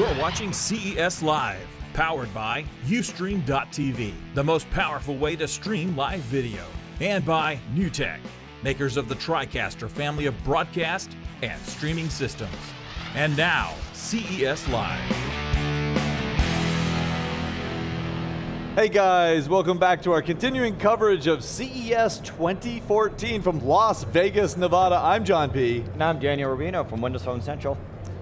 You're watching CES Live, powered by Ustream.tv, the most powerful way to stream live video, and by NewTek, makers of the TriCaster family of broadcast and streaming systems. And now, CES Live. Hey guys, welcome back to our continuing coverage of CES 2014 from Las Vegas, Nevada. I'm John P. And I'm Daniel Rubino from Windows Phone Central.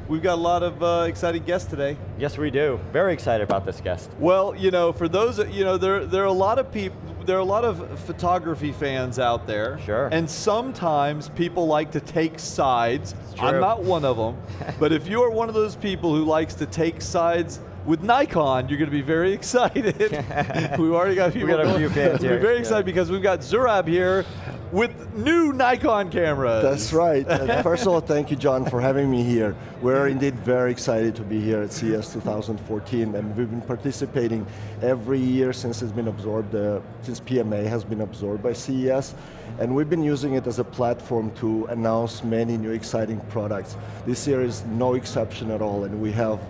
We've got a lot of uh, exciting guests today. Yes, we do. Very excited about this guest. Well, you know, for those, you know, there there are a lot of people. There are a lot of photography fans out there. Sure. And sometimes people like to take sides. true. I'm not one of them. but if you are one of those people who likes to take sides with Nikon, you're going to be very excited. we've already got people. got a few fans here. We're very Yeah. excited because we've got Zurab here with new Nikon cameras. That's right. Uh, First of all, thank you, John, for having me here. We're indeed very excited to be here at CES 2014, and we've been participating every year since it's been absorbed, uh, since PMA has been absorbed by CES, and we've been using it as a platform to announce many new exciting products. This year is no exception at all, and we have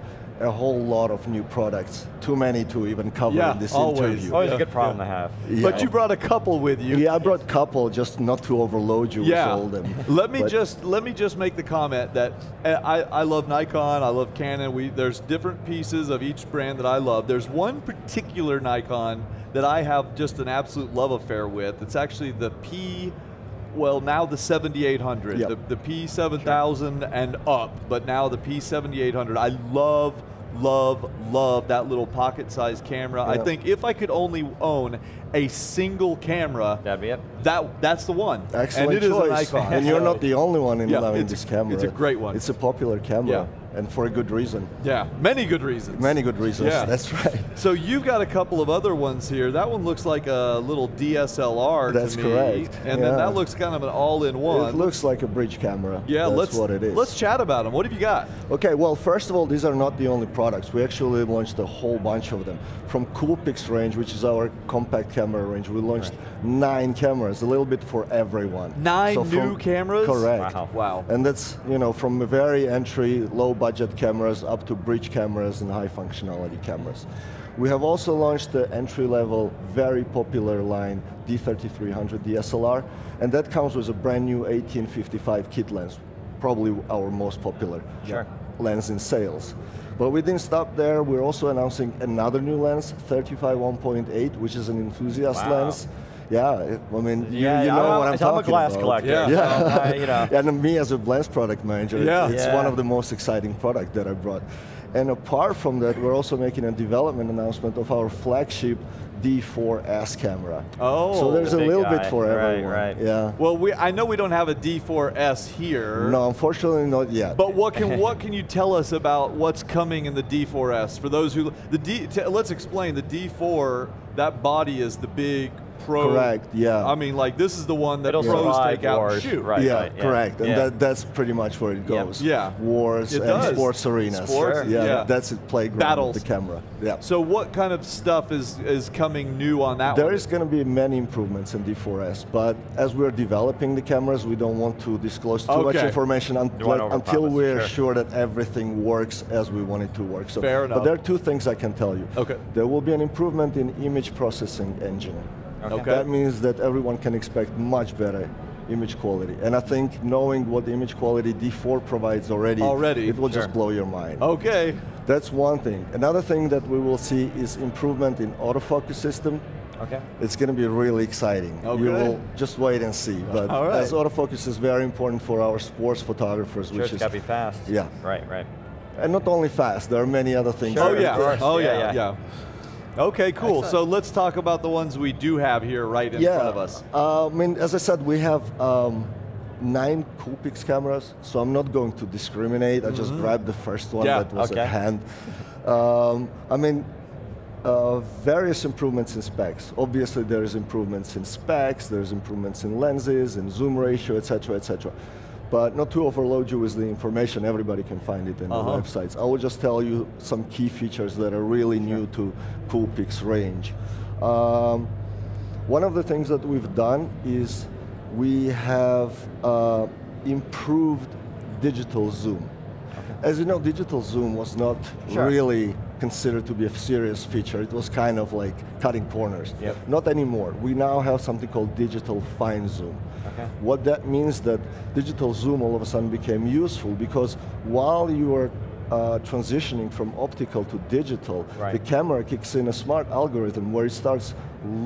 a whole lot of new products. Too many to even cover Yeah, in this always. interview. Always Yeah, a good problem yeah. to have. But you brought a couple with you. Yeah, I brought a couple just not to overload you Yeah. with all them. Let me But- just let me just make the comment that uh, I, I love Nikon, I love Canon. We there's different pieces of each brand that I love. There's one particular Nikon that I have just an absolute love affair with. It's actually the P well now the 7800, Yep. the, the P7000 and up, but now the P7800. I love love love that little pocket-sized camera. I think if I could only own a single camera, That'd be it. that that's the one. Excellent and it is choice. a Nikon. And you're not the only one in Yeah, loving this camera. it's a great one. It's a popular camera, and for a good reason. Yeah, many good reasons. Many good reasons. Yeah. That's right. So you've got a couple of other ones here. That one looks like a little DSLR That's to me, correct. and then that looks kind of an all-in-one. It looks like a bridge camera. yeah, That's let's what it is. let's chat about them. What have you got? Okay, well, first of all, these are not the only products. We actually launched a whole bunch of them. From Coolpix range, which is our compact camera range, we launched nine cameras, a little bit for everyone. Nine So new from- cameras? Correct. Wow. Wow. And that's, you know, from a very entry, low budget cameras up to bridge cameras and high functionality cameras. We have also launched the entry level, very popular line D3300 DSLR, and that comes with a brand new 1855 kit lens, probably our most popular Sure. lens in sales. But we didn't stop there, we're also announcing another new lens, 35 1.8, which is an enthusiast Wow. lens. Yeah, I mean, you, Yeah, you yeah, know I'm, what I'm I'm talking a glass about. collector. Yeah. so I, you know. And me as a Blends product manager, Yeah. it's Yeah. one of the most exciting product that I brought. And apart from that, we're also making a development announcement of our flagship D4S camera. Oh. so there's The a little guy. bit for Right, everyone. right. Yeah. Well, we I know we don't have a D4S here. No, unfortunately not yet. But what can what can you tell us about what's coming in the D4S for those who the D? T, let's explain the D4. That body is the big pro. Correct, yeah. I mean, like this is the one that It'll pros take out and shoot. right. yeah, correct. And yeah. that, that's pretty much where it goes. Yeah. Wars It and does. sports arenas. Sports, yeah, yeah. that's it playground Battles. of the camera. Yeah. So what kind of stuff is is coming new on that There one? is going to be many improvements in D4S, but as we're developing the cameras, we don't want to disclose too much information un- You until we're sure. sure that everything works as we want it to work. So, Fair But there are two things I can tell you. Okay. There will be an improvement in image processing engine. Okay. That means that everyone can expect much better image quality. And I think knowing what the image quality D4 provides already, Already, it will sure. just blow your mind. Okay. That's one thing. Another thing that we will see is improvement in autofocus system. Okay. It's going to be really exciting. Okay. You will just wait and see. But All right. as autofocus is very important for our sports photographers, Sure, which it's is got to be fast. Yeah. Right, right. and not only fast. There are many other things. Sure, Oh yeah. Oh Yeah, yeah. yeah. Yeah. Okay, cool. Excellent. So let's talk about the ones we do have here right in yeah. front of us. Uh, I mean, as I said, we have um, nine Coolpix cameras, so I'm not going to discriminate. I just grabbed the first one Mm-hmm. Yeah, that was okay. at hand. Um, I mean, uh, various improvements in specs. Obviously, there's improvements in specs, there's improvements in lenses, in zoom ratio, etc., etc. But not to overload you with the information, everybody can find it in Uh-huh. the websites. I will just tell you some key features that are really new to Coolpix range. Um, one of the things that we've done is we have uh, improved digital zoom. As you know, digital zoom was not Sure. really considered to be a serious feature. It was kind of like cutting corners. Yep. Not anymore. We now have something called digital fine zoom. Okay. What that means that digital zoom all of a sudden became useful because while you are uh, transitioning from optical to digital, Right. the camera kicks in a smart algorithm where it starts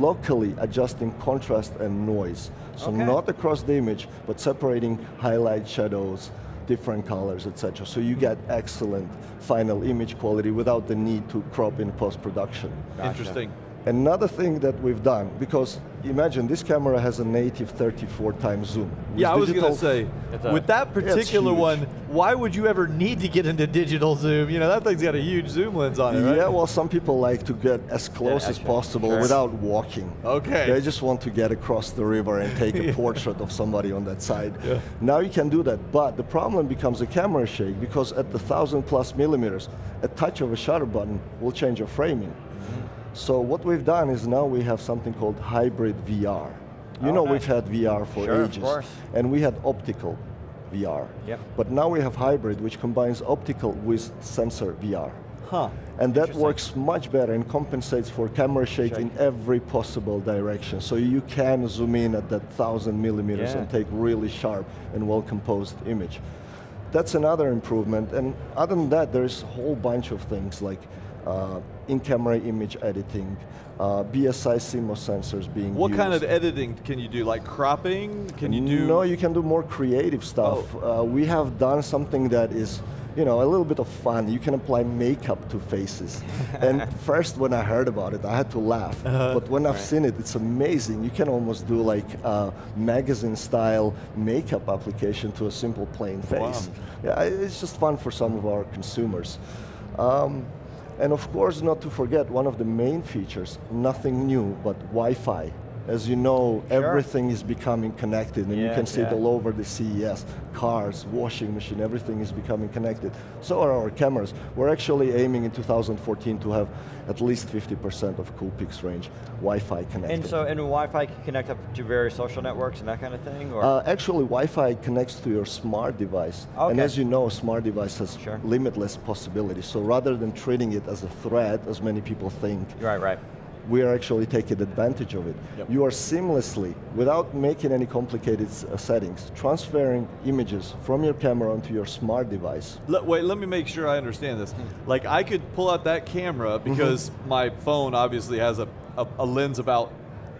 locally adjusting contrast and noise. So Okay. not across the image, but separating highlight shadows, different colors, etc. So you get excellent final image quality without the need to crop in post-production. Gotcha. Interesting. Another thing that we've done, because imagine this camera has a native 34 times zoom. With Yeah, I was going to say, a- with that particular one, why would you ever need to get into digital zoom? You know, that thing's got a huge zoom lens on it, right? Yeah, well, some people like to get as close as possible Sure. without walking. Okay. They just want to get across the river and take a portrait of somebody on that side. Yeah. Now you can do that, but the problem becomes a camera shake because at the thousand plus millimeters, a touch of a shutter button will change your framing. So what we've done is now we have something called hybrid VR. You know Okay. we've had VR for Sure, of ages, course. and we had optical VR. Yep. But now we have hybrid, which combines optical with sensor VR. Huh. And that works much better and compensates for camera shake, in every possible direction. So you can zoom in at that thousand millimeters Yeah. and take really sharp and well composed image. That's another improvement. And other than that, there's a whole bunch of things like in-camera image editing, uh, BSI CMOS sensors being used. What used. kind of editing can you do? Like cropping? Can you do? No, you can do more creative stuff. Oh. Uh, we have done something that is, you know, a little bit of fun. You can apply makeup to faces. and first, when I heard about it, I had to laugh. Uh-huh. But when I've Right. seen it, it's amazing. You can almost do like a magazine-style makeup application to a simple plain Wow. face. Yeah, it's just fun for some of our consumers. Um, and of course, not to forget, one of the main features, nothing new, but Wi-Fi. As you know, Sure. everything is becoming connected, and you can see it all over the CES. Cars, washing machine, everything is becoming connected. So are our cameras. We're actually aiming in 2014 to have at least 50% of Coolpix range Wi-Fi connected. And so, and Wi-Fi can connect up to various social networks and that kind of thing, or Uh, actually, Wi-Fi connects to your smart device, and as you know, a smart device has Sure. limitless possibilities. So rather than treating it as a threat, as many people think, right, right. We are actually taking advantage of it. Yep. You are seamlessly, without making any complicated uh, settings, transferring images from your camera onto your smart device. Let, wait, let me make sure I understand this. Like I could pull out that camera because my phone obviously has a, a, a lens about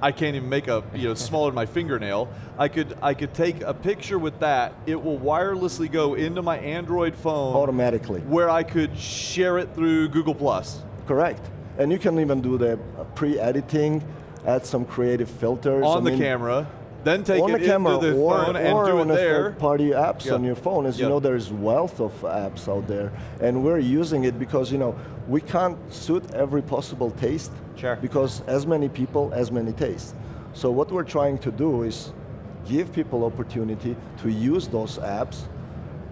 I can't even make a you know smaller than my fingernail. I could I could take a picture with that. It will wirelessly go into my Android phone Automatically. where I could share it through Google Plus. Correct. And you can even do the pre-editing, add some creative filters. on I the mean, camera, then take on it the camera into the or, phone and do on it there. third-party apps Yeah. on your phone. As Yeah. you know, there's wealth of apps out there, and we're using it because you know we can't suit every possible taste. Sure. Because as many people, as many tastes. So what we're trying to do is give people opportunity to use those apps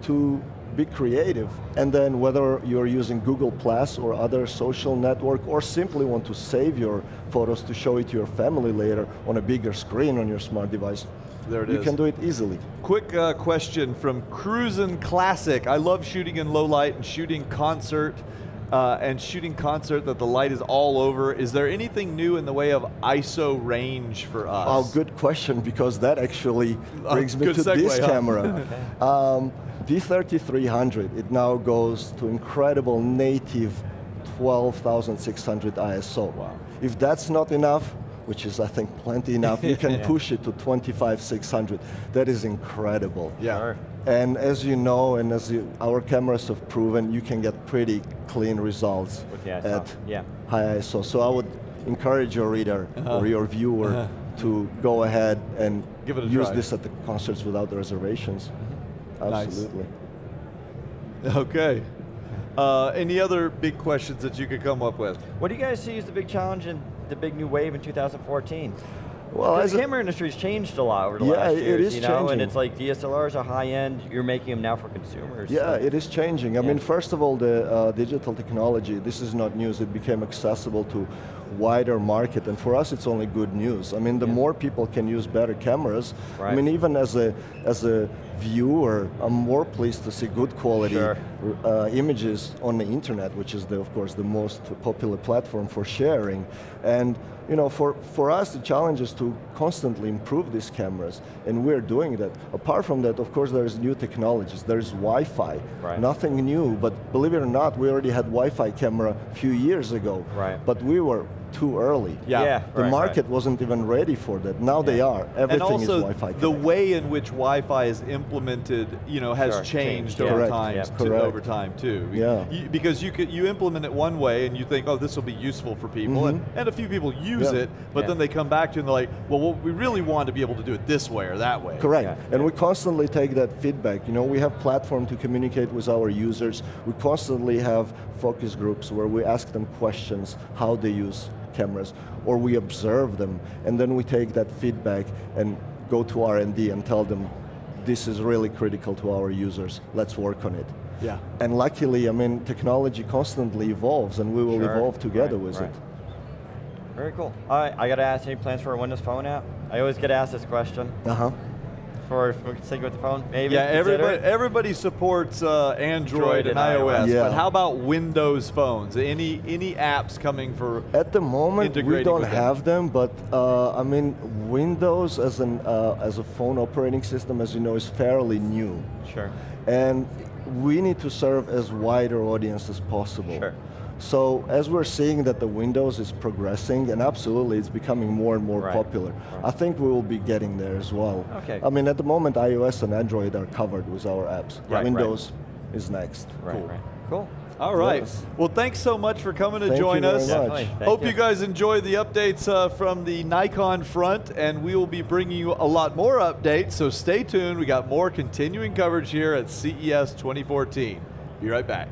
to be creative and then whether you're using Google Plus or other social network or simply want to save your photos to show it to your family later on a bigger screen on your smart device, There it you is. can do it easily. Quick uh, question from Cruisin' Classic. I love shooting in low light and shooting concert. Uh, and shooting concert that the light is all over. Is there anything new in the way of ISO range for us? Oh, good question because that actually brings me good to this huh? camera. um, D3300, it now goes to incredible native 12,600 ISO. Wow. If that's not enough, which is I think plenty enough, you can Yeah. push it to 25,600. That is incredible. Yeah. Sure. And as you know, and as you, our cameras have proven, you can get pretty clean results With the ISO, at yeah. high ISO. So I would encourage your reader Uh-huh. or your viewer Uh-huh. to go ahead and Give it a use try. this at the concerts without the reservations. Nice. Absolutely. Okay. Uh, any other big questions that you could come up with? What do you guys see as the big challenge and the big new wave in 2014? Well, the a- camera industry's changed a lot over the Yeah, last it years, is you know, and it's like DSLRs are high end. You're making them now for consumers. Yeah, so- it is changing. I Yeah. mean, first of all, the uh, digital technology, this is not news, it became accessible to wider market, and for us, it's only good news. I mean, the more people can use better cameras, Right. I mean, even as a as a viewer, I'm more pleased to see good quality Sure. uh, images on the internet, which is the, of course the most popular platform for sharing. And you know, for, for us, the challenge is to constantly improve these cameras, and we're doing that. Apart from that, of course, there's new technologies. There's Wi-Fi, Right. nothing new, but believe it or not, we already had Wi-Fi camera a few years ago, Right. but we were too early. Yeah. Yeah, The right, market right. wasn't even ready for that. Now they are. Everything also is Wi-Fi. the connected. way in which Wi-Fi is implemented, you know, has Sure, changed changed, over yeah. time. Correct. to- over time too. Yeah. You- because you could you implement it one way and you think, oh, this will be useful for people, and, and a few people use Mm-hmm. Yeah. it, but Yeah. then they come back to you and they're like, well, what we really want to be able to do it this way or that way. Correct. Yeah. And we constantly take that feedback. You know, we have platform to communicate with our users. We constantly have focus groups where we ask them questions how they use cameras, or we observe them, and then we take that feedback and go to R&D and tell them this is really critical to our users. Let's work on it. Yeah. And luckily, I mean, technology constantly evolves, and we will Sure. evolve together Right, with right. it. Very cool. All right, I got to ask any plans for a Windows Phone app? I always get asked this question. Uh huh. For, for sync with the phone, maybe. Yeah, everybody, everybody supports uh, Android Android and and iOS, iOS. but how about Windows phones? Any any apps coming for? At the moment, we don't with it. have them, but uh, I mean, Windows as an uh, as a phone operating system, as you know, is fairly new, Sure. and we need to serve as wider audience as possible. Sure. So as we're seeing that the Windows is progressing, and absolutely it's becoming more and more Right. popular, Right. I think we will be getting there as well. Okay. I mean, at the moment, iOS and Android are covered with our apps. Right, right. Windows is next. Right, Cool. right. Cool. All right. Yes. Well, thanks so much for coming to Thank you join very us. much. Thank Hope you. you. guys enjoy the updates uh, from the Nikon front, and we will be bringing you a lot more updates. So stay tuned. We got more continuing coverage here at CES 2014. Be right back.